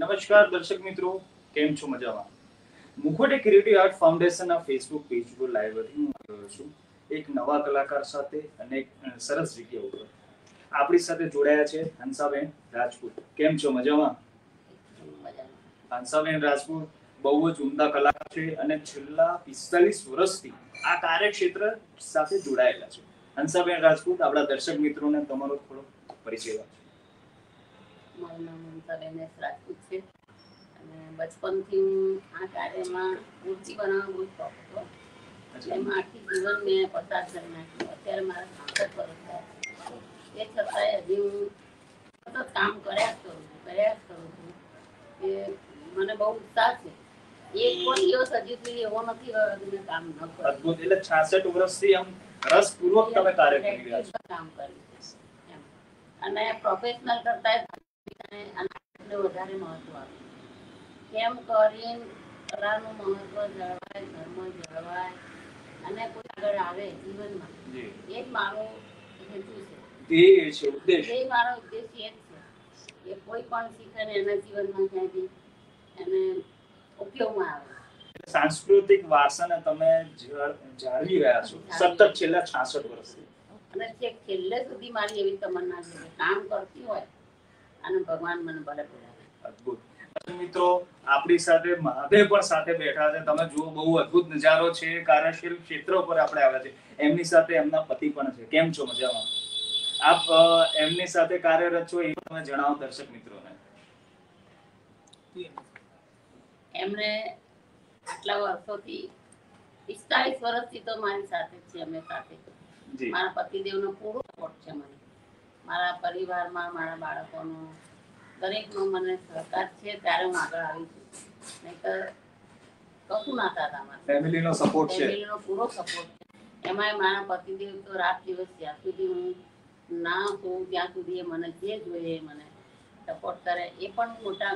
નમસ્કાર દર્શક મિત્રો કેમ છો મજામાં? મુખોટે ક્રિએટિવ આર્ટ ફાઉન્ડેશનના ફેસબુક પેજ પર લાઈવ હતી હું આવી રહ્યો છું. એક નવા કલાકાર સાથે અને એક સરસ જગ્યા ઉપર. આપણી સાથે જોડાયા છે હંસાબેન રાજપૂત. કેમ છો મજામાં? હંસાબેન રાજપૂત બહુ જ ઉમદા કલાકાર છે અને છેલ્લા પિસ્તાલીસ વર્ષથી આ કાર્યક્ષેત્ર સાથે જોડાયેલા છે. હંસાબેન રાજપૂત આપણા દર્શક મિત્રોને તમારો થોડો પરિચય આપો મારું નામ મમતાબેન એસ રાજપૂત છે અને બચપનથી હું આ કાર્યમાં મૂર્તિ બનાવવા બહુ શોખ હતો. એમાં આખી જીવન મેં પસાર કરી નાખ્યું. અત્યારે મારા સાંસદ વર્ષ થયા એ છતાંય હજી હું સતત કામ કર્યા જ કરું છું કર્યા જ કરું છું. કે મને બહુ ઉત્સાહ છે. એક પણ દિવસ હજી સુધી એવો નથી રહ્યો કે મેં કામ ન કર્યું. અદ્ભુત. એટલે 66 વર્ષથી આમ રસપૂર્વક તમે કાર્ય કરી રહ્યા છો. કામ કર્યું. અને પ્રોફેશનલ કરતા આને વધારે મહત્વ આપ્યું કેમ કરીને કળાનું મહત્વ જળવાય ધર્મ જળવાય અને કોઈ આગળ આવે જીવનમાં એ જ મારો હેતુ છે. ધ્યેય છે ઉદ્દેશ. એ મારો ઉદ્દેશ એ છે કે કોઈ પણ શીખે ને એના જીવનમાં ક્યાંથી એને ઉપયોગમાં આવે. સાંસ્કૃતિક વારસાને તમે જળ- જાળવી રહ્યા છો. સતત છેલ્લા 66 વર્ષથી. અને છેલ્લે સુધી મારી એવી તમન્ના છે કામ કરતી હોય અને ભગવાન મને ભલે અદભુત. મિત્રો આપણી સાથે મહાદેવ પણ સાથે બેઠા છે. તમે જુઓ બહુ અદભુત નજારો છે. કાર્યશીલ ક્ષેત્ર ઉપર આપણે આવ્યા છે. એમની સાથે એમના પતિ પણ છે. કેમ છો? મજામાં? આપ એમની સાથે કાર્યરત છો એ તમે જણાવો દર્શક મિત્રોને. એમણે આટલા વર્ષોથી પિસ્તાલીસ વર્ષથી તો મારી સાથે છે. અમે સાથે. મારા પતિદેવનો પૂરો સપોર્ટ છે મને મારા પરિવારમાં મારા બાળકોનો દરેકનો મને સહકાર છે ત્યારે હું આગળ આવી છું. નહીંતર કશું ના થતા મારે ફેમિલીનો સપોર્ટ છે. ફેમિલીનો પૂરો સપોર્ટ છે. એમાંય મારા પતિદેવ તો રાત દિવસ જ્યાં સુધી હું ના હોઉં ત્યાં સુધી મને જે જોઈએ મને સપોર્ટ કરે. એ પણ મોટા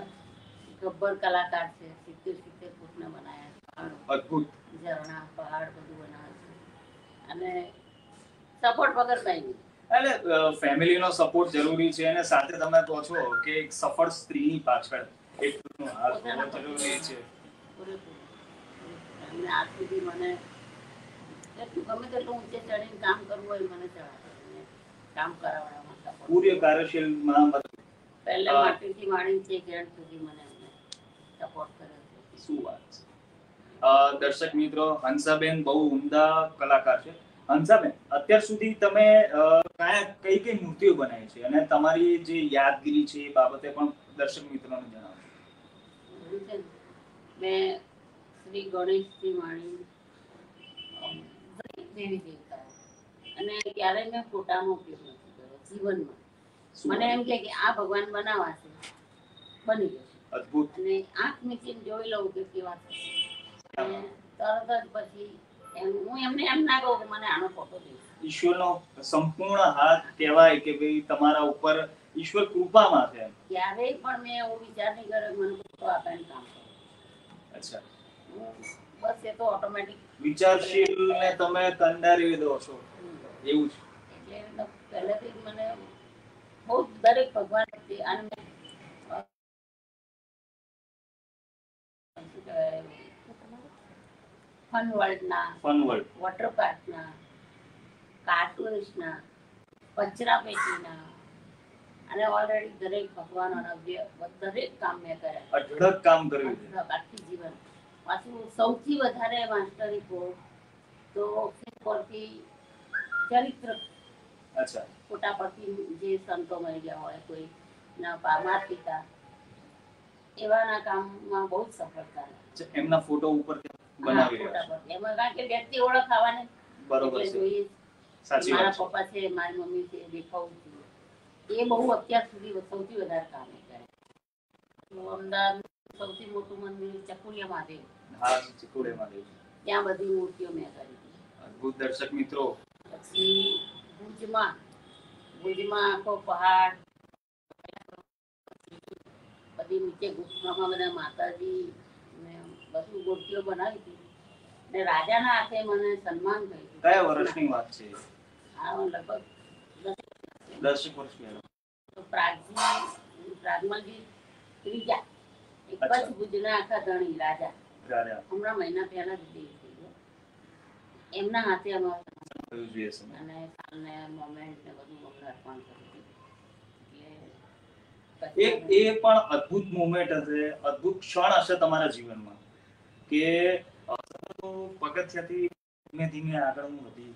ગબ્બર કલાકાર છે. સિત્તેર સિત્તેર ફૂટના બનાવ્યા છે. અદ્ભુત. ઝરણા પહાડ બધું બનાવે છે. અને સપોર્ટ વગર કઈ નહીં. એટલે ફેમિલીનો સપોર્ટ જરૂરી છે અને સાથે તમે કહો છો કે એક સફળ સ્ત્રીની પાછળ એક હાથ જરૂરી છે. એમને આજ સુધી મને એટલું ગમે તેટલું ઊંચે ચડીને કામ કરવું હોય મને ચડાવે કામ કરાવવામાં. પૂર્ય કાર્યશીલ પહેલે. માટીથી માંડીને છેક કે સુધી મને સપોર્ટ કર્યો છે. શું વાત છે. દર્શક મિત્રો હંસાબેન બહુ ઉમદા કલાકાર છે. હંસાબેન અત્યાર સુધી તમે કયા કઈ કઈ મૂર્તિઓ બનાવી છે? અને તમારી જે યાદગીરી છે એ બાબતે પણ દર્શક મિત્રોને જણાવો. એવું છે ને, મેં શ્રી ગણેશજી માણી દેવી દેવતા અને ક્યારેય મેં ફોટાનો ઉપયોગ નથી કર્યો જીવનમાં. મને એમ કે આ ભગવાન બનાવવા છે બની જશે. અદ્ભુત. અને આંખ મીચીને જોઈ લઉં કે કેવા થશે. તરત જ પછી હું એમને એમ ના કહું કે મને આનો ફોટો દઈશ ઈશ્વરનો સંપૂર્ણ હાથ કહેવાય કે ભાઈ તમારા ઉપર ઈશ્વર કૃપામાં છે ક્યારેય પણ મેં એવો વિચાર નહીં કર્યો મને ફોટો આપે ને કામ અચ્છા. બસ એ તો ઓટોમેટિક વિચારશીલ ને તમે કંડારી દો છો. એવું છે. એટલે પહેલેથી જ મને બહુ દરેક ભગવાન અને ફન વર્લ્ડના ફન વર્લ્ડ વોટર પાર્કના કાર્ટૂન્સના કચરા પેટીના અને ઓલરેડી દરેક ભગવાનોના દરેક કામ મેં કર્યા. અઢળક કામ કર્યું છે. આખી જીવન. પાછું સૌથી વધારે માસ્ટરી કોર્સ તો પરથી ચરિત્ર. અચ્છા. ફોટા પરથી જે સંતો મળી ગયા હોય કોઈ ના માતા પિતા એવાના કામમાં બહુ જ સફળતા. એમના ફોટો ઉપર બનાવી રહ્યા છો એમાં કારણ કે વ્યક્તિ ઓળખાવાને. બરોબર છે. સાચી મારા વાત પપ્પા છે મારી મમ્મી છે દેખાવું છું એ બહુ અત્યાર સુધી સૌથી વધારે કામ કરે. અમદાવાદ સૌથી મોટું મંદિર ચકુલિયા મહાદેવ હા ચીકુડે મહાદેવ ત્યાં બધી મૂર્તિઓ મેં કરી અદ્ભુત દર્શક મિત્રો. પછી ભુજમાં ભુજમાં આખો પહાડ બધી નીચે ગુફામાં બધા માતાજી બધું ગોટીઓ બનાવી હતી ને રાજાના હાથે મને સન્માન થયું. કયા વર્ષની વાત છે? આ લગભગ દસ વર્ષ પહેલા પ્રાગજી પ્રાગમલજી ત્રીજા. એક જ ભુજના આખા ધણી રાજા. હમણાં મહિના પહેલા જ ગયો. એમના હાથે અમે અને સાલને મોમેન્ટ ને બધું અમને અર્પણ કર્યું એટલે એક એ પણ અદ્ભુત મુમેન્ટ હશે. અદ્ભુત ક્ષણ હશે તમારા જીવનમાં. કે પગથિયાથી ધીમે ધીમે આગળ હું વધી.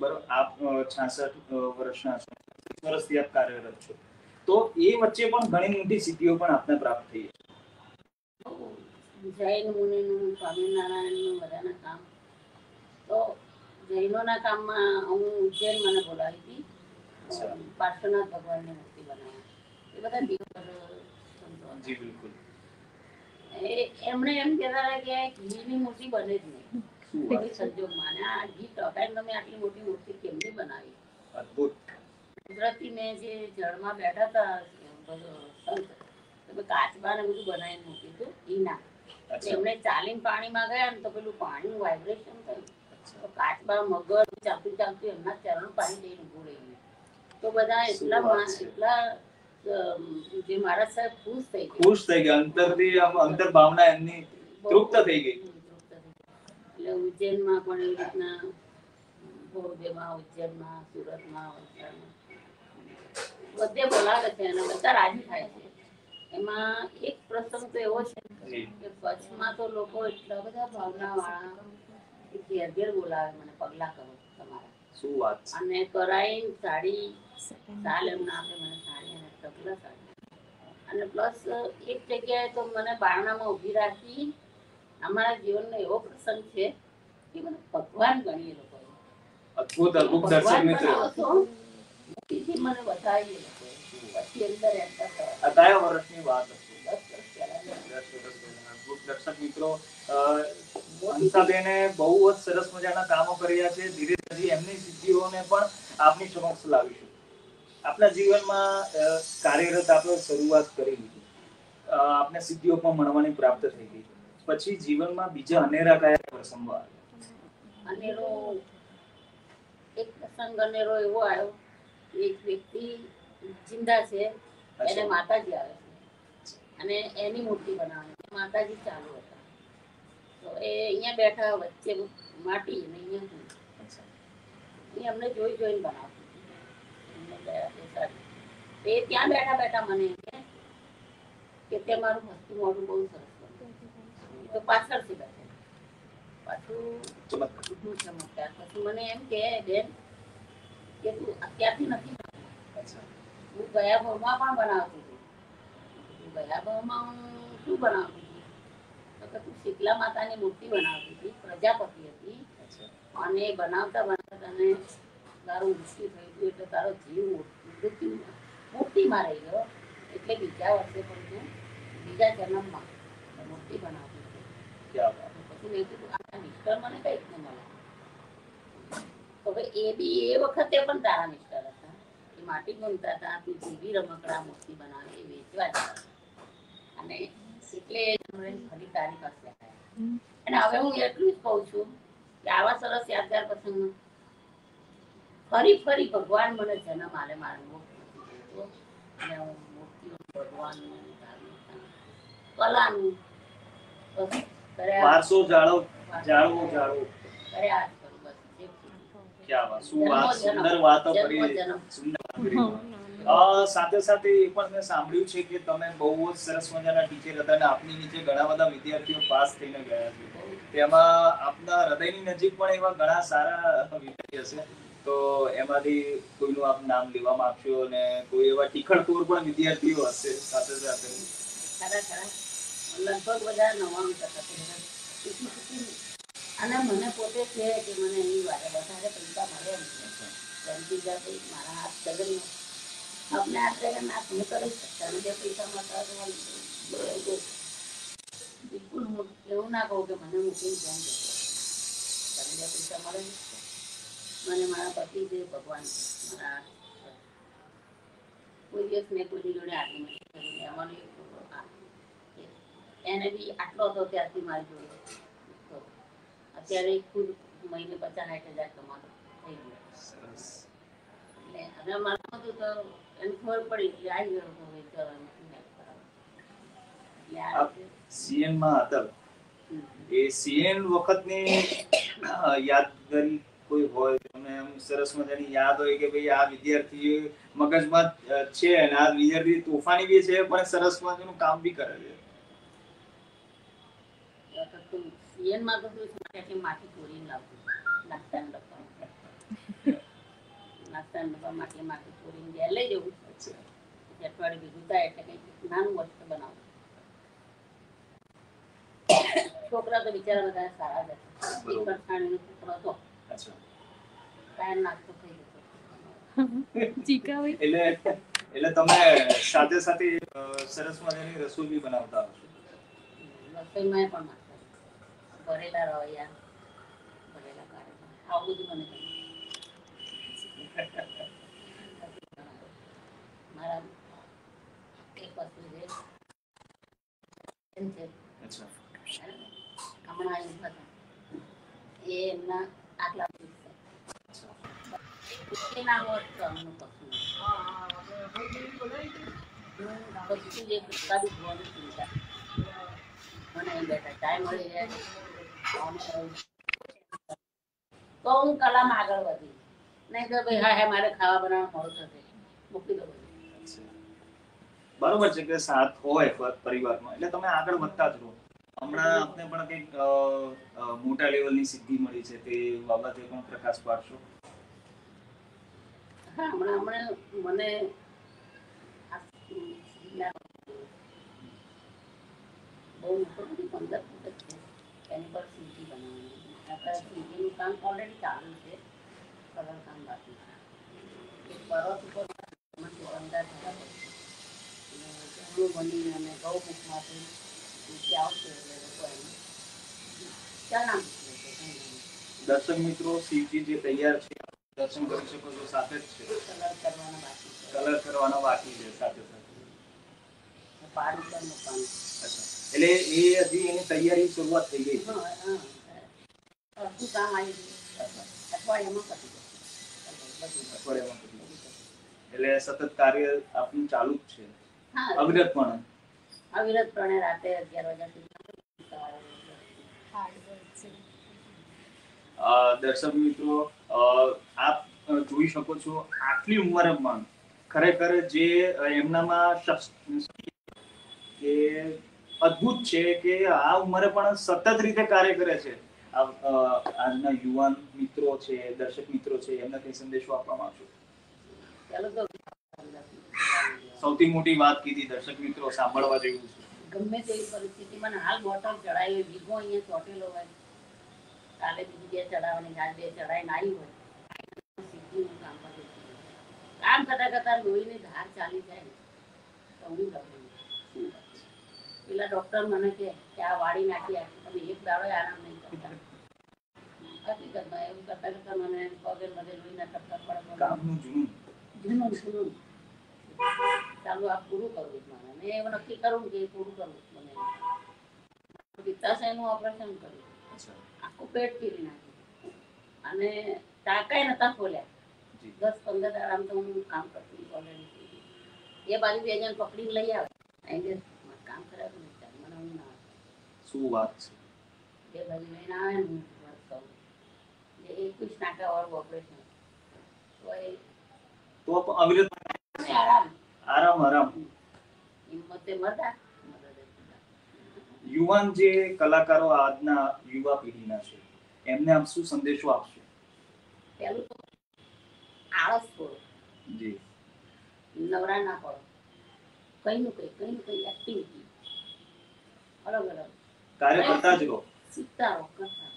બરોબર? આપ છાસઠ વર્ષના છો. વર્ષથી આપ કાર્યરત છો. તો એ વચ્ચે પણ ઘણી મોટી સિદ્ધિઓ પણ આપને પ્રાપ્ત થઈ છે. જૈન મુનિનું સ્વામિનારાયણનું બધાના કામ. તો જૈનોના કામમાં હું ઉજ્જૈન મને બોલાવી હતી. પાર્શ્વનાથ ભગવાનની મૂર્તિ બનાવી એ બધા. જી બિલકુલ. એમણે એમ કહેતા હતા કે ઘીની મૂર્તિ બને જ નહીં. કોઈ સંજોગમાં. અને આ ઘી ટકાઈને તમે આટલી મોટી મૂર્તિ કેમની બનાવી? અદ્ભુત. કુદરતી મેં જે જળમાં બેઠા હતા સંત કાચબા ને બધું બનાવીને મૂક્યું હતું ઘીના એમણે ચાલીને પાણીમાં ગયા ને તો પેલું પાણીનું વાઇબ્રેશન થયું. તો કાચબા મગર ચાલતું ચાલતું એમના ચરણ પાણી લઈને ઉભું રહી ગયું. તો બધા એટલા. એટલા જે મહારાજ સાહેબ ખુશ થઈ ગયા. ખુશ થઈ ગયા. અંતરથી અંતર ભાવના એમની તૃપ્ત થઈ ગઈ. એટલે ઉજ્જૈનમાં પણ એવી રીતના બોમ્બેમાં ઉજ્જૈનમાં સુરતમાં વલસાડમાં બધે બોલાવે છે અને બધા રાજી થાય છે. એમાં એક પ્રસંગ તો એવો છે. કે કચ્છમાં તો લોકો એટલા બધા ભાવના વાળા ઘેર ઘેર બોલાવે મને પગલા કરો તમારા. શું વાત અને કરાઈ સાડી સાલ એમને આપે મને અને તબલા અને પ્લસ એક જગ્યાએ તો મને બારણામાં ઊભી રાખી અમારા જીવનનો એવો પ્રસંગ છે કે મને ભગવાન ગણીએ લોકો અદ્ભુત અદ્ભુત દર્શક મિત્રો મોટીથી મને બતાવી એ લોકોએ. પછી અંદર enter થયા. કયા વર્ષની વાત હતી દસ વર્ષ પહેલા દસ વર્ષ પહેલાના. અદ્ભુત દર્શક મિત્રો હંસાબેને બહુ જ સરસ મજાના કામો કર્યા છે ધીરે ધીરે એમની સિદ્ધિઓને પણ આપની સમક્ષ લાવીશું આપના જીવનમાં કાર્યરત આપણે શરૂઆત કરી દીધી. અ, આપને સિદ્ધિઓ પણ મળવાની પ્રાપ્ત થઈ ગઈ. પછી જીવનમાં બીજા અનેરા કયા પ્રસંગો આવ્યા? અનેરો એક પ્રસંગ અનેરો એવો આવ્યો એક વ્યક્તિ જિંદા છે એને માતાજી આવે છે. અને એની મૂર્તિ બનાવવાની. માતાજી ચાલુ હતા. તો એ અહીંયા બેઠા વચ્ચે માટી અને અહીંયા અમને જોઈ જોઈને બનાવતી. એ ત્યાં બેઠા બેઠા મને કે તે મારું હસતું મોઢું બહુ સરસ તો પાછળથી બેઠે. પાછું ચમત્કાર. પછી મને એમ કે બેન કે તું અત્યારથી નથી હું ગયા ભાવમાં પણ બનાવતી હતી. ગયા ભાવમાં હું શું બનાવતી હતી? તો તું શીતલા માતાની મૂર્તિ બનાવતી હતી પ્રજાપતિ હતી. અને બનાવતા બનાવતા તને તારું મૃત્યુ થઈ ગયું એટલે તારો જીવ મૃત્યુ મૂર્તિમાં રહી ગયો એટલે બીજા વર્ષે પણ તું બીજા જન્મમાં મૂર્તિ બનાવતી. પછી મેં કીધું આ મિસ્ટર મને કઈ ન મળે. હવે એ બી એ વખતે પણ તારા મિસ્ટર હતા. એ માટી ગુંથતા હતા તું જીવી રમકડા મૂર્તિ બનાવે એ વેચવા જતા અને એટલે ફરી તારી પાસે આવ્યા. અને હવે હું એટલું જ કહું છું કે આવા સરસ યાદગાર પ્રસંગમાં ફરી ફરી ભગવાન મને જન્મ આલે મારો. અને હું મૂર્તિઓ ભગવાનનું કલાનું વારસો જાળવ જાળવો જાળવો. કર્યા સાથે સાથે એ પણ મેં સાંભળ્યું છે કે તમે બહુ જ સરસ મજાના ટીચર હતા અને આપની નીચે ઘણા બધા વિદ્યાર્થીઓ પાસ થઈને ગયા છે. તેમાં આપના હૃદયની નજીક પણ એવા ઘણા સારા વિદ્યાર્થી હશે. તો એમાંથી કોઈનું આપ નામ લેવામાં આપશો અને કોઈ એવા ટીખળખોર પણ વિદ્યાર્થીઓ હશે સાથે સાથે? લગભગ બધા નવાણું. અને મને પોતે છે કે મને એની વારે વધારે પૈસા મળે એમ મારા હાથ જગન્નો આપણે હાથ જગન્નાથ હું કરી શકતા જે પૈસા મળતા બિલકુલ હું એવું ના કહું કે મને મૂકીને જેમ. તને જે પૈસા મળે ને, મને મારા પતિ છે ભગવાન મારા કોઈ દિવસ મેં કોઈની જોડે આર્ગ્યુમેન્ટ કરી નહીં. અમારો એક છોકરો એને બી આટલો હતો ત્યારથી મારી જોડે. અત્યારે ખુદ મહિને પચાસ સાઠ હજાર કમાતો થઈ ગયો. એટલે હવે મારું હતું તો એને ખબર પડી કે આવી ગયો તો એમ. એટલે સીએનમાં હતા. એ સીએન વખતની યાદગારી કોઈ હોય તમને એમ સરસ મજાની યાદ હોય કે ભાઈ આ વિદ્યાર્થી મગજમાં છે અને આ વિદ્યાર્થી તોફાની બી છે પણ સરસ મજાનું કામ બી કરે છે. છોકરા તો બિચારા બધા સારા હતા. છોકરો હતો. અચ્છા થઈ એટલે એટલે તમે સાથે સાથે સરસ મજાની રસોઈ બી બનાવતા હશો. રસોઈમાં પણ ભરેલા રવૈયા ભરેલા કારેલા આવું બધું મને મારા એક વસ્તુ છે. એમ છે હમણાં હતા એ એમના તો હું કલામાં આગળ વધી. નહીં તો ભાઈ, હા, હે, મારે ખાવા બનાવવાનું મોડું થશે મૂકી દો બરોબર છે કે સાથ હોય પરિવારમાં. એટલે તમે આગળ વધતા જ રહો. હમણાં આપને પણ કંઈક મોટા લેવલની સિદ્ધિ મળી છે તે બાબતે પણ પ્રકાશ પાડશો? હમણાં હમણાં મને બહુ મોટો પંદર ફૂટ છે. એની પર સિદ્ધિ બનાવવાની. આપણે સિદ્ધિનું કામ ઓલરેડી ચાલુ છે. કલર કામ બાકી પર્વત ઉપર અંદાજ બનીને અને ગૌમુખમાંથી દર્શક મિત્રો શિવજી જે તૈયાર છે દર્શન કરી શકો છો સાથે જ છે. કલર કરવાના બાકી છે સાથે સાથે. એટલે એ હજી એની તૈયારી શરૂઆત થઈ ગઈ. એટલે સતત કાર્ય આપનું ચાલુ જ છે. હા, અવિરતપણે અવિરતપણે રાતે અગિયાર વાગ્યા સુધી દર્શક મિત્રો આપ જોઈ શકો છો આટલી ઉંમરમાં ખરેખર જે એમનામાં કે અદ્ભુત છે કે આ ઉંમરે પણ સતત રીતે કાર્ય કરે છે. આજના યુવાન મિત્રો છે દર્શક મિત્રો છે એમને કઈ સંદેશો આપવા માંગુ તો. સૌથી મોટી વાત કીધી દર્શક મિત્રો સાંભળવા જેવું છે. ગમે તેવી પરિસ્થિતિમાં હાલ બોટલ ચડાવી વીઘો અહીંયા ચોટેલો હોય કાલે બીજી બે ચડાવવાની આજ બે ચડાવીને આવી હોય સીધીનું કામ કરે કામ કરતા કરતા લોહીની ધાર ચાલી જાય તો હું ગમે પેલા ડોક્ટર મને કે આ વાળી નાખી તમે એક દાડો આરામ નહીં કરતા. હકીકતમાં એવું કરતા કરતા મને પગે બધે લોહીના ટપકા પડે. કામનું જૂનું. જૂનું જૂનું. ચાલુ આ પૂરું કરવું મને મેં એવું નક્કી કરું કે પૂરું કરવું મને. પિત્તાશયનું ઓપરેશન કર્યું. આખું પેટ પીરી નાખ્યું. અને ટાંકાય નતા ખોલ્યા. દસ પંદર આરામ તો હું કામ કરતી ઓલરેડી એ બાજુ બે જણ પકડીને લઈ આવે. અહીં કામ કરાવ્યું નહીં મને હું ના. શું વાત છે? બે બાજુ લઈને આવે ને હું વર્ક કરું એકવીસ ટાંકા વાળું ઓપરેશન તો એ તો અવિરત આરામ. આરામ આરામ. યુવાન જે કલાકારો આજના યુવા પેઢીના છે એમને આપ શું સંદેશો આપશો? પહેલું તો આળસ છોડો જી. નવરા ના પડો. કઈ નું કઈ કઈ નું કઈ એક્ટિવિટી અલગ અલગ. કાર્ય કરતા જ રહો. શીખતા રહો કરતા.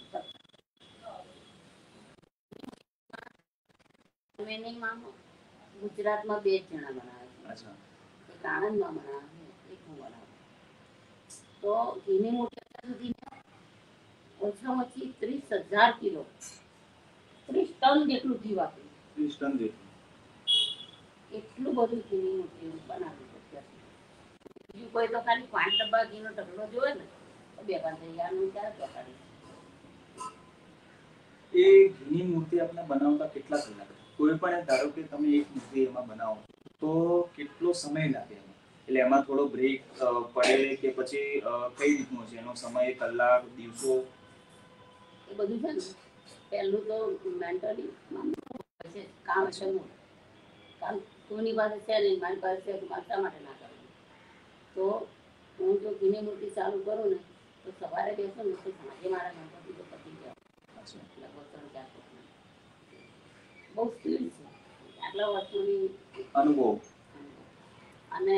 ગુજરાતમાં બે જણા બનાવે. અચ્છા. એક આણંદમાં બનાવે એક હું બનાવું. તો ઘીની મોટી અત્યાર ઓછામાં ઓછી ત્રીસ હજાર કિલો ત્રીસ ટન જેટલું ઘી વાપર્યું ત્રીસ ટન જેટલું. એટલું બધું ઘીની મોટી બનાવ્યું છે અત્યાર સુધી. બીજું કોઈ તો ખાલી પાંચ ડબ્બા ઘીનો ઢગલો જોવે ને તો બે પાંચ હજારનું ક્યારે ચોટાડી? એ ઘીની મૂર્તિ આપણે બનાવતા કેટલા કલાક? કોઈ પણ ધારો કે તમે એક મૂર્તિ એમાં બનાવો. તો કેટલો સમય લાગે? એટલે એમાં થોડો બ્રેક પડે કે પછી કઈ રીતનો છે? એનો સમય કલાક દિવસો? એ બધું છે ને. પહેલું તો મેન્ટલી છે. કામ છે મોટું કામ કોની પાસે છે નહીં મારી પાસે છે મારે માટે ના કરવું? તો હું જો ઘીની મૂર્તિ ચાલુ કરું ને તો સવારે બેસો ને તો સાંજે મારા ગણપતિ તો પતી જાય લગભગ ત્રણ ચાર. બહુ સ્પીડ છે. આટલા વર્ષોની અનુભવ. અને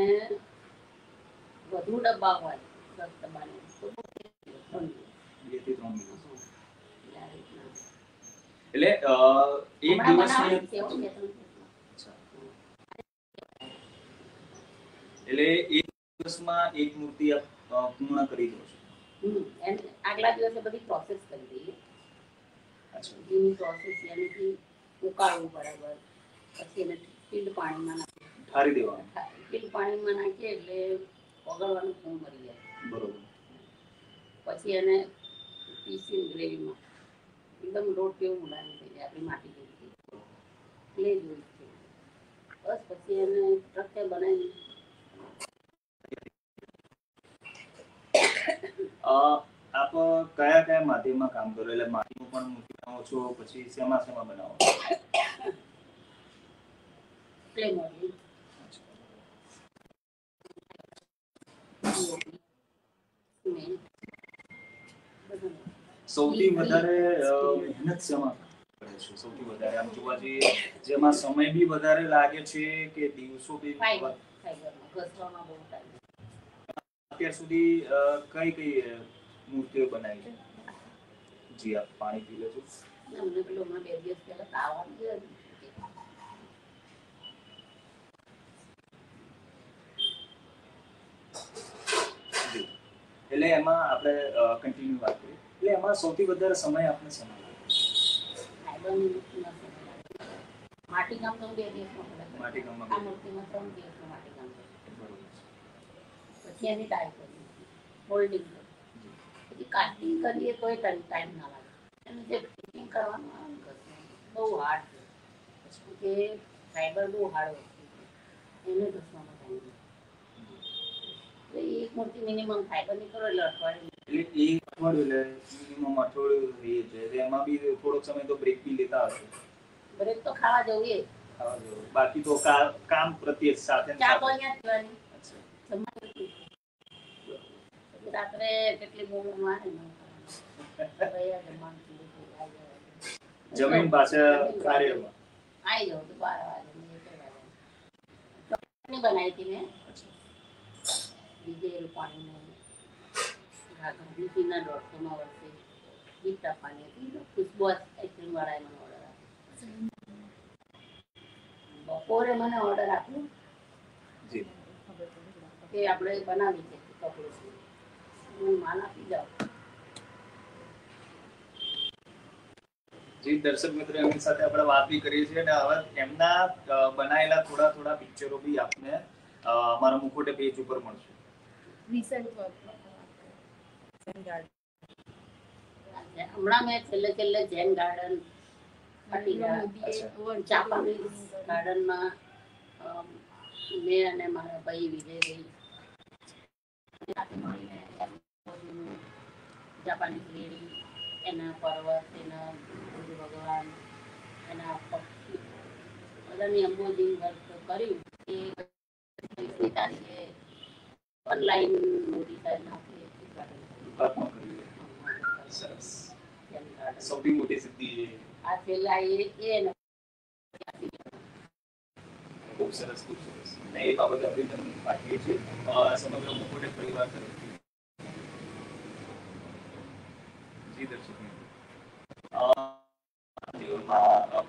વધુ ડબ્બા હોય દસ ડબ્બાને. તો બહુ ત્રણ દિવસ. બેથી ત્રણ દિવસ એટલે એક દિવસની દિવસમાં. એટલે એક દિવસમાં એક મૂર્તિ પૂર્ણ કરી દો છો. આગલા દિવસે બધી પ્રોસેસ કરી દઈએ. અચ્છા. પ્રોસેસ એનાથી ઉકાળવું બરાબર પછી એને ફિલ્ડ પાણીમાં નાખીએ ઠારી દેવાનું. ફિલ્ડ પાણીમાં નાખીએ એટલે ઓગળવાનું ફૂમ મરી જાય. બરોબર. પછી એને પીસી ગ્રેવીમાં એકદમ લોટ કેવું મુલાયમ થઈ જાય આપણી માટી જેવી ક્લે જોઈ બસ પછી એને ટ્રકે બનાવી આપ કયા કયા માધ્યમમાં કામ કરો? એટલે માટીનું પણ મૂકી બનાવો છો પછી શેમાં શેમાં બનાવો સિમેન્ટ બધું સૌથી વધારે મહેનત શેમાં કરે છે? સૌથી વધારે આમ જોવા જઈએ જેમાં સમય બી વધારે લાગે છે કે દિવસો બી અત્યાર સુધી કઈ કઈ મૂર્તિઓ બનાવી છે? જી આપ પાણી પી લેજો અમને પેલો હમણાં બે દિવસ પહેલા તાવ આવી ગયો જી એટલે એમાં આપણે કન્ટિન્યુ વાત કરીએ. એટલે એમાં સૌથી વધારે સમય આપણે સમય માટી કામ તો બે દિવસમાં માટી કામમાં આ મૂર્તિમાં ત્રણ દિવસમાં માટી કામ પછી એની ટાઈ કરી હોલ્ડિંગ પછી કાસ્ટિંગ કરીએ તો ટાઈમ ટાઈમ ના લાગે. એનું જે ફિટિંગ કરવાનું બહુ હાર્ડ છે કે ફાઈબર બહુ હાર્ડ વસ્તુ છે એને ઘસવામાં ટાઈમ એ એક મૂર્તિ મિનિમમ ફાઈબરની કરો એટલે અઠવાડિયું. એટલે મિનિમમ અઠવાડિયું રહીએ છે એમાં બી થોડોક સમય તો બ્રેક બી લેતા હશે. બ્રેક તો ખાવા જવું ખાવા જેવું. બાકી તો કામ પ્રત્યે સાથે ચા પીવાની. રાત્રે કેટલી મારે જવાનું. જમીન પાછા કાર્યમાં. આવી જાઉં તો બાર વાગે બનાવી હતી મેં. બીજે પાણીને ઘાઘરીના દોઢસોમાં વર્ષે ગીફ્ટ આપવાની હતી. ખુશબુ આઈસ્ક્રીમ વાળાએ મને ઓર્ડર આપ્યો બપોરે મને ઓર્ડર આપ્યો કે આપણે બનાવી છે કપડું હું માલ આપી જાઉં જી દર્શક મિત્રો એમની સાથે આપણે વાત બી કરીએ છીએ અને હવે એમના બનાયેલા થોડા થોડા પિક્ચરો બી આપને અમારા મુખોટે પેજ ઉપર મળશે. હમણાં મેં છેલ્લે છેલ્લે જૈન ગાર્ડન જાપાનીઝ ગાર્ડનમાં મેં અને મારા ભાઈ મળીને જાપાનીઝ લેડી એના પર્વત એના ગુરુ ભગવાન એના પક્ષી બધાની એમ્બોઝિંગ વર્ક કર્યું એ તારીખે ઓનલાઈન મોદી સરસ. સૌથી મોટી સિદ્ધિ આ છેલ્લા એ એ ખૂબ સરસ ખૂબ સરસ. અને એ બાબતે અભિનંદન પાઠવીએ છીએ. સમગ્ર મુખોટે પરિવાર તરફથી. જી દર્શક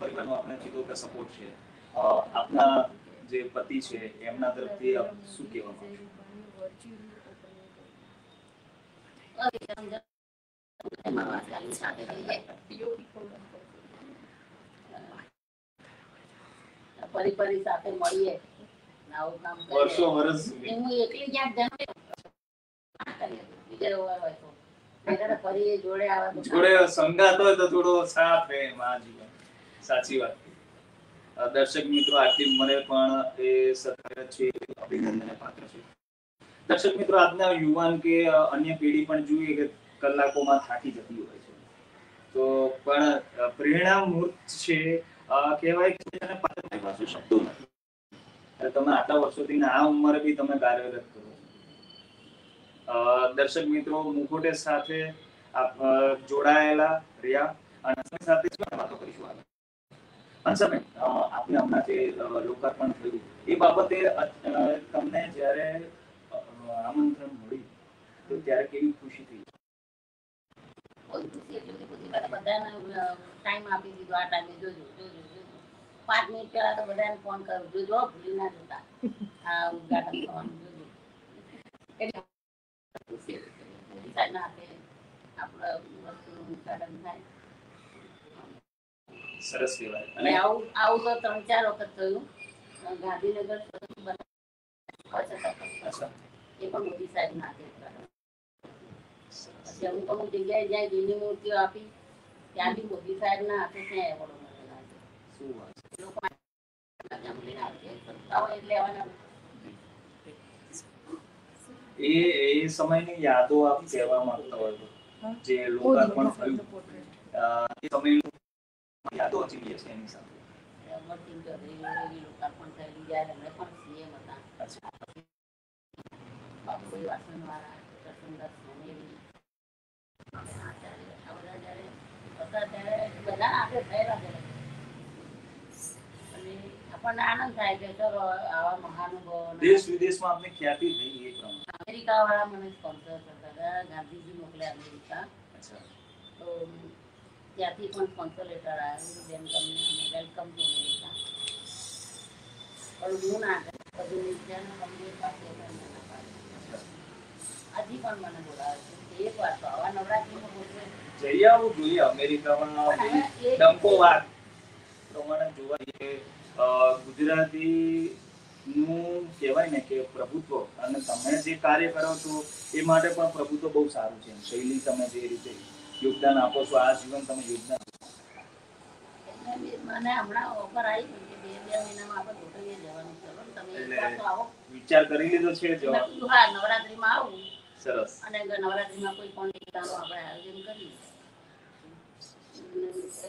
પરિવારનો આપણે કીધું કે સપોર્ટ છે. આપના જે પતિ છે એમના તરફથી આપ શું કહેવા માંગશો ફરી ફરી સાથે મળીએ આવું કામ વર્ષો વર્ષ હું એકલી ક્યાંક જન્મે ના કરીએ. બીજે હોય હોય તો નહીંતર ફરી જોડે આવે જોડે સંગાત હોય તો થોડો સાથ રહે એમાં જીવન સાચી વાત. દર્શક મિત્રો આટલી મને પણ એ સત્ય છે અભિનંદન પાત્ર છે. દર્શક મિત્રો, આજના યુવાન કે અન્ય પેઢી પણ જોઈએ કે કલાકોમાં થાકી જતી હોય છે. તો, પણ પ્રેરણા મૂર્ત છે કહેવાય કે જેને પાછળ પાસે શબ્દો નથી. તમે આટલા વર્ષોથી આ ઉંમરે બી તમે કાર્યરત કરો દર્શક મિત્રો, મુખોટે સાથે જોડાયેલા રહ્યા અને સાથે વાતો કરીશું આગળ. આપને હમણાં જે લોકાર્પણ થયું, એ બાબતે તમને જ્યારે આમંત્રણ મળ્યું તો ત્યારે કેવી ખુશી થઈ? કોઈ ખુશી એટલી બધી ખુશી બધાને ટાઈમ આપી દીધો આ ટાઈમે જોજો જોજો જોજો પાંચ મિનિટ પહેલા તો બધાને ફોન કર્યો જોજો ભૂલી ના જતા આ ઉદઘાટન થવાનું જોજો એટલે ખુશી મોદી સાહેબના હાથે આપણા વસ્તુનું ઉદઘાટન થાય સરસ કહેવાય. અને અને આવું આવું તો ત્રણ ચાર વખત થયું. ગાંધીનગર એ પણ મોદી સાહેબના હાથે ઉદઘાટન પછી અમુક અમુક જગ્યાએ જ્યાં જૂની મૂર્તિઓ આપી ત્યાં બી મોદી સાહેબના હાથે ત્યાં એવોર્ડો મળેલા છે. શું વાત છે. લોકો જમીન આપે સંસ્થાઓ એટલે આવવાના એ એ સમયની યાદો આપ કહેવા માંગતા હોય જે લોકાર્પણ થયું. એ સમયની યાદો જીવીએ છે એની સાથે. અમરસિંહ ચૌધરી લોકાર્પણ થયેલી જ્યારે એમણે પણ સીએમ હતા. અચ્છા વાસણવાળા બધા આપણે થયેલા આપણને આનંદ થાય કે ચલો આવા મહાનુભાવો દેશ વિદેશમાં આપની ખ્યાતિ થઈ એ પ્રમાણે અમેરિકા વાળા મને સ્પોન્સર કરતા હતા ગાંધીજી મોકલ્યા અમેરિકા તો ત્યાંથી પણ સ્પોન્સર લેટર આવ્યું બેન તમને વેલકમ ટુ અમેરિકા પણ હું ના કરી. બધું મંદિર પાસે. હજી પણ મને બોલાવે છે. એક વાર તો આવા નવરાત્રીમાં બોલવે જઈ આવવું જોઈએ અમેરિકામાં. પણ હવે એ- ડંકો વાત પ્રમાણે જોવા જઈએ ગુજરાતી નું કહેવાય ને કે પ્રભુત્વ અને તમે જે કાર્ય કરો છો એ માટે પણ પ્રભુત્વ બહુ સારું છે. શૈલી તમે જે રીતે યોગદાન આપો છો આ જીવન તમે યોગદાન મને હમણાં ઓફર આવી કે બે બે મહિનામાં આપણે ગોઠવીએ જવાનું છે તમે એક એટલે- વાર તો આવો. વિચાર કરી લીધો છે કીધું હા નવરાત્રીમાં આવું. સરસ. અને નવરાત્રીમાં કોઈ પણ ટીકાનું આપણે આયોજન કરીએ.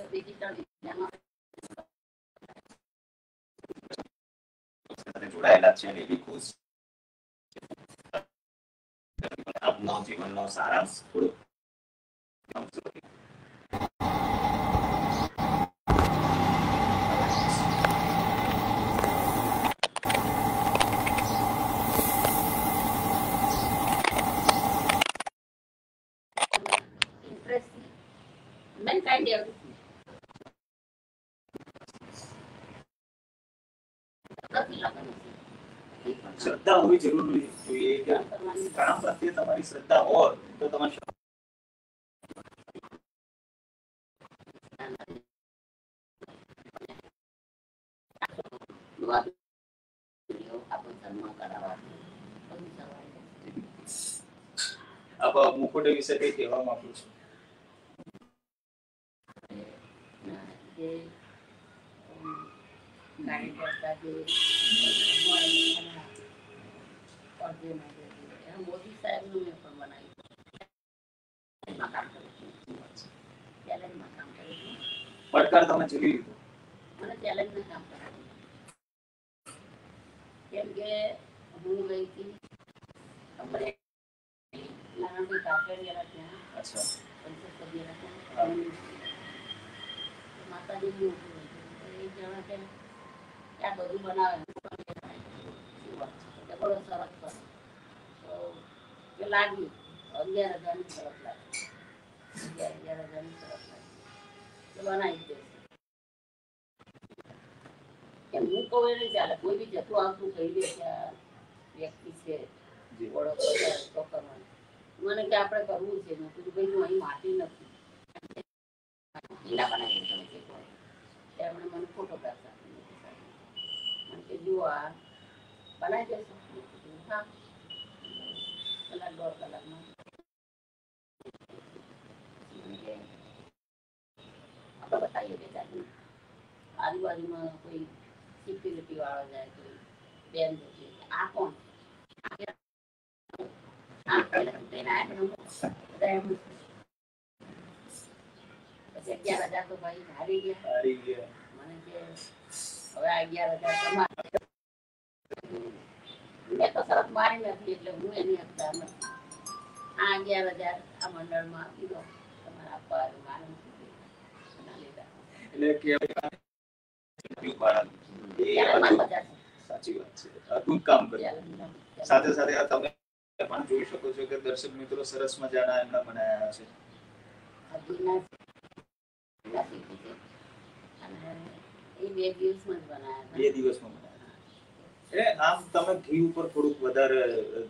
ડિજિટલ વિદ્યામાં સાથે જોડાયેલા છે અને એ ખુશ. આપનો જીવનનો સારાંશ થોડો. પણ શ્રદ્ધા હોવી જરૂરી જોઈએ કે કામ પ્રત્યે તમારી શ્રદ્ધા હોય તો કરવાનું. આપ મુખોટે વિશે કઈ કહેવા માંગુ છું ના, જે અમ, કાર્યકર્તા જે હોય એના અર્જુન હોય છે. એના મોદી સાહેબનું મેં પણ બનાવ્યું એમાં કામ કરું છું ચેલેન્જમાં કામ કરું છું પડકાર તમે ઝીલી લીધો મને ચેલેન્જનું કામ કરાવ્યું કેમ કે હું ગઈ હતી અમારે નાનાભાઈ કાકડિયાના ત્યાં અચ્છા પંચાયત સભ્યના ત્યાં માતાજીનું ઊભું હતું. એ જાણે કે આ બધું બનાવે શું વાત છે? તો બહુ સરસ કરે. તો એ લાગ્યું અગિયાર હજારની તરફ લાગી અગિયાર અગિયાર હજારની તરફ લાગી તો બનાવી દે એમ હું કહું એ નહીં ચાલે કોઈ બી જતું આવતું કહી દે કે આ વ્યક્તિ છે ઓળખ તો કરવાનું. મને કે આપણે કરવું છે. મેં કીધું ભાઈ હું અહીં માટી નથી. કિલ્લા બનાવી તમે જે કહો. તે એમણે મને ફોટોગ્રાફ આપી મને કે જુઓ આ બનાવી દેશો. હા. કલાક દોઢ કલાકમાં. આપણે બતાવીએ બે ચાર આજુબાજુમાં કોઈ સિક્યુરિટી વાળો જાય કોઈ બેન જતી હોય, આ કોણ આ કે આ પહેલા ચૂંટાઈને આયા પણ બધા એમ પછી અગિયાર હજાર તો ભાઈ હારી ગયા હારી ગયા મને કે હવે આ અગિયાર હજાર તમારે મેં તો શરત મારી નથી એટલે હું એની હકદાર નથી આ અગિયાર હજાર આ મંડળમાં આપી દો તમારે આપવા મારે નથી. ના લીધા. એટલે સાથે સાથે તમે પણ જોઈ શકો છો કે દર્શક મિત્રો સરસ મજાના એમના બનાવ્યા છે બે દિવસમાં એટલે આમ તમે ઘી ઉપર થોડુંક વધારે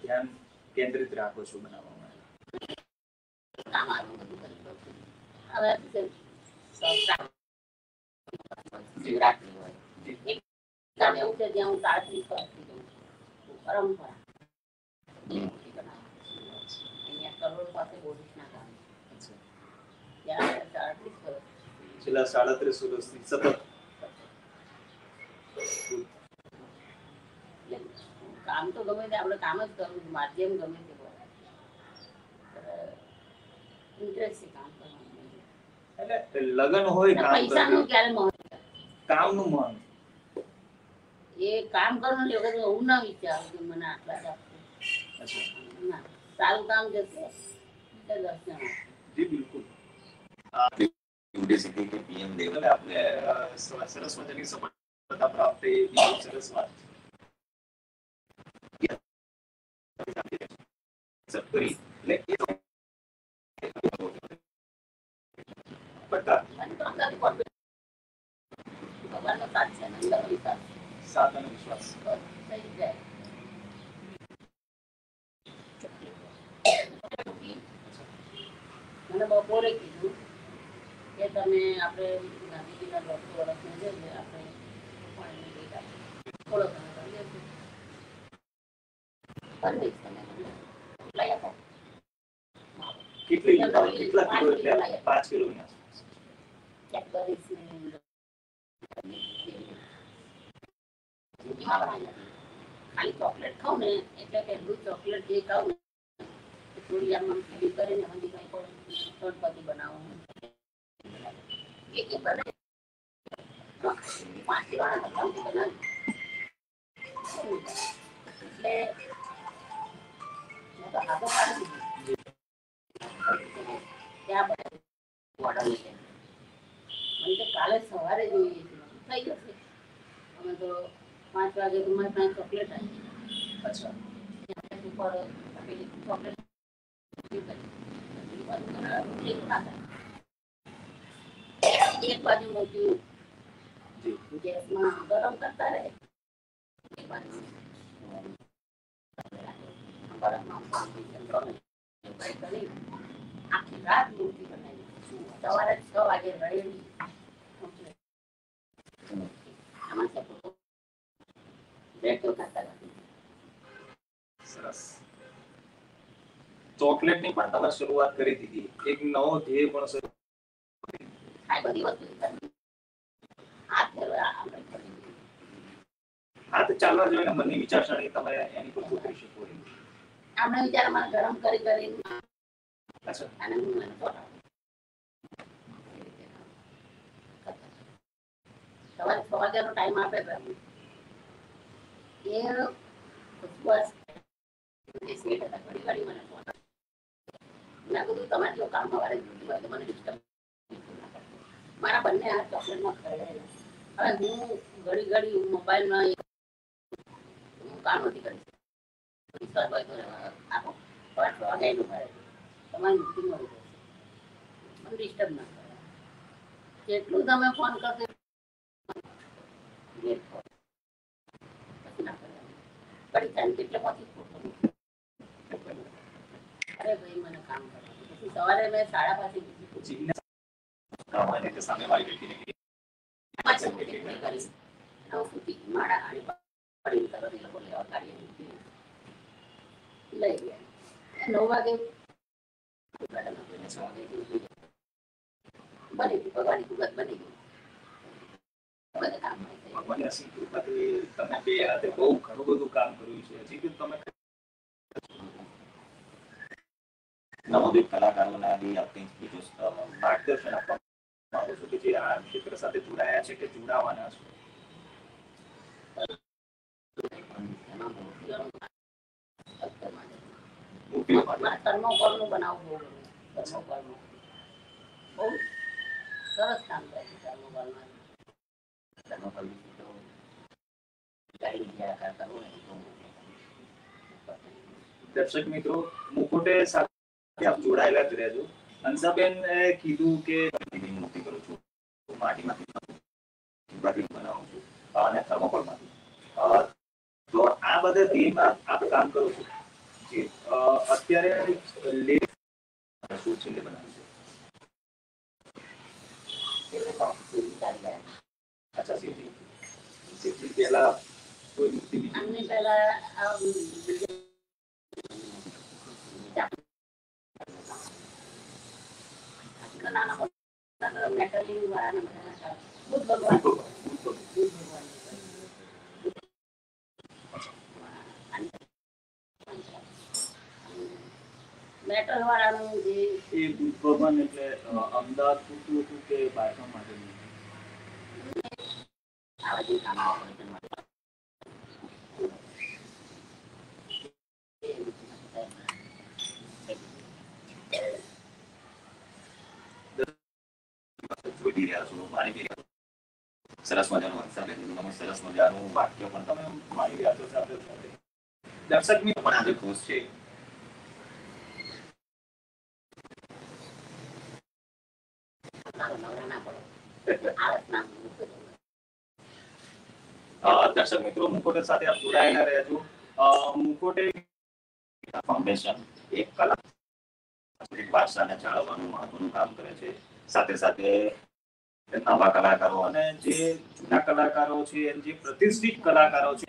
ધ્યાન કેન્દ્રિત રાખો છો બનાવવામાં. હવે શિવરાત્રી હોય એક એવું છે જ્યાં હું સાડત્રીસ વર્ષથી જઉં છું. પરંપરા. એ મૂર્તિ બનાવું છું. અહીંયા કરોડ પાસે બોરીસના ગામ ત્યાં સાડત્રીસ વર્ષ છેલ્લા સાડત્રીસ વર્ષથી સતત. કામ તો ગમે તે આપણે કામ જ કરવું માધ્યમ ગમે તે હોય. ઇન્ટરેસ્ટ છે કામ કરવાનું. એટલે લગન હોય કામ મહત્વ? કામનું મન એ કામ કરવાનું વખત હું ના વિચારું કે મને આટલા આપશે ના સારું કામ જશે એટલે દર્શન જી બિલકુલ. બેસિકલી કે પીએમ એટલે આપણે સરસ મજાની સફળતા પ્રાપ્ત એ બહુ સરસ વાત છે. એટલે એ બધા. અને તો અંદરથી confidence. ભગવાનનો સાથ છે અને અંદરનો છે. સાથ અને વિશ્વાસ. મને બપોરે કીધું કે તમે આપણે ગાંધીજીના દોઢસો વર્ષને જોઈએ આપણે. થોડો તમે કરી. દઈશ તમે લઈ આપો. કેટલી કેટલા કિલો એટલે પાંચ કિલોની આસપાસ ખાલી ચોકલેટ ખાઉં ને, એટલે પહેલું ચોકલેટ જે ખાઉં ને થોડી આમ આમ કરીને હજી કંઈ પણ ગણપતિ બનાવું એક એક બનાવી. પાંચ દિવાળા ગણપતિ બનાવી. એટલે મેં તો હાથો પાડી દીધી. ત્યાં બધા order તો કાલે સવારે જોઈએ થઈ જશે અમે તો પાંચ વાગે તો મારી પાસે ચોકલેટ આવી અચ્છા. ઉપર પેલી ચોકલેટ એક બાજુ મૂક્યું ગેસમાં ગરમ કરતા રહે. એક બાજુ આખી રાત મૂર્તિ બનાવી. સવારે છ વાગે રેડી. આમાં નથી સરસ. ચોકલેટની પણ તમે શરૂઆત કરી દીધી. એક નવો ધ્યેય પણ શરૂ આ બધી વસ્તુ. હાથ ચાલવા જોઈએ ને મનની વિચારસરણી તમે એની પર ઉતરી શકો આપણે વિચારમાં ગરમ કરી કરી અચ્છા. અને હું. સવારે છ ટાઈમ આપે એ બસ એ સેટ હતા ઘડી ઘડી મને ફોન મેં કીધું તમારે જો કામ સવારે જોઈતું હોય તો મને ડિસ્ટર્બ મારા બંને હાથ ચોકલેટમાં ખરડાયેલા હવે હું ઘડી ઘડી મોબાઈલમાં હું કામ નથી કરી. વિશ્વાસ હોય તો આપો પાંચ વાગ્યાનું મળે તમારી મીટિંગ મળી જશે મને ડિસ્ટર્બ ના કરે જેટલું તમે ફોન કરશો લેટ કરો. પછી ના કરવાનું. ઘડી time કેટલે પહોંચી શકું? અરે ભાઈ મને કામ કરવાનું પછી સવારે મેં સાડા પાસે કીધું જીવને કામ હોય ને તે સામેવાળી વ્યક્તિને કહીએ. પાછી meeting પૂરી કરી. હવે સુધી માળા હાડી પડી તરત એ લોકો લેવા કાઢી મૂકી. લઈ ગયા નવ વાગે ગાર્ડનમાં કોઈને છ વાગે જેવું બની ગયું ભગવાનની કુદરત બની ગયું ગયા. ભગવાનની અસીમ કૃપાથી તમે બે હાથે બહુ ઘણું બધું કામ કર્યું છે હજી બી તમે નવોદિત કલાકારોના બી આપ કંઈક બીજું માર્ગદર્શન આપવા માંગો છો કે જે આ ક્ષેત્ર સાથે જોડાયા છે કે જોડાવાના છે બનાવવું બહુ સરસ કામ કરે છે થર્મોકોલમાં. તેનો કવિ la ગાડી ગયા કરતા હોય દર્શક મિત્રો મુકુટે સાથે આપ જોડાયેલા જ રહેજો. હંસાબેન કીધું કે મૂર્તિ કરું છું. માટીમાંથી બાકી બનાવું છું. અને થર્મોકોલમાંથી. તો આ બધા ધ્યેયમાં આપ કામ કરો છો. જી અત્યારે લે શું છે બનાવ્યું છે. અચ્છા શિવજી શિવજી પહેલા કોઈ મૂર્તિ બીજી આમની પહેલા બુદ્ધ અમદાવાદ પૂરતું હતું કે બાયકા માટે. સરસ મજાનું તમે સરસ મજાનું વાક્ય પણ તમે મારી રહ્યા છો દર્શક મિત્રો, પણ આજે ખુશ છે મારો નવરા ના પડે આળસ ના મૂકજો. અ, દર્શક મિત્રો મુખોટે સાથે આપ જોડાયેલા રહેજો અ, મુખોટે ફાઉન્ડેશન એક કલા સાંસ્કૃતિક વારસાને જાળવવાનું મહત્વનું કામ કરે છે સાથે સાથે નવા કલાકારો અને જે જૂના કલાકારો છે જે પ્રતિષ્ઠિત કલાકારો છે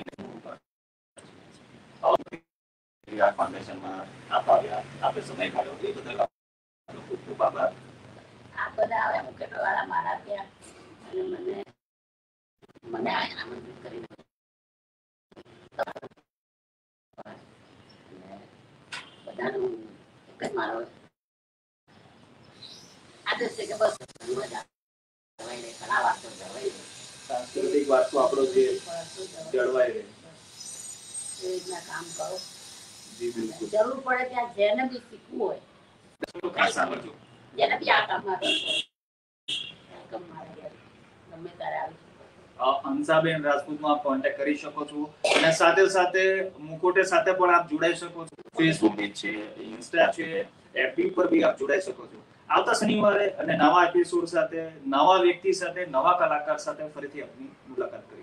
ફાઉન્ડેશનમાં આપ આવ્યા સમય કાઢ્યો એ બદલ આ બધા મુકેટ ત્યાં અને મને કરીને એ રીતના કામ કરો જરૂર પડે ત્યાં જેને બી શીખવું હોય, જેને બી આ કામમાં રસ હોય. ગમે ત્યારે આવી શકો છો. અ, હંસાબેન રાજપૂતમાં કોન્ટેક્ટ કરી શકો છો. અને સાથે સાથે મુકોટે સાથે પણ આપ જોડાઈ શકો છો. ફેસબુક પેજ છે ઇન્સ્ટા છે એફબી પર બી આપ જોડાઈ શકો છો. આવતા શનિવારે અને નવા એપિસોડ સાથે નવા વ્યક્તિ સાથે નવા કલાકાર સાથે ફરીથી આપની મુલાકાત કરી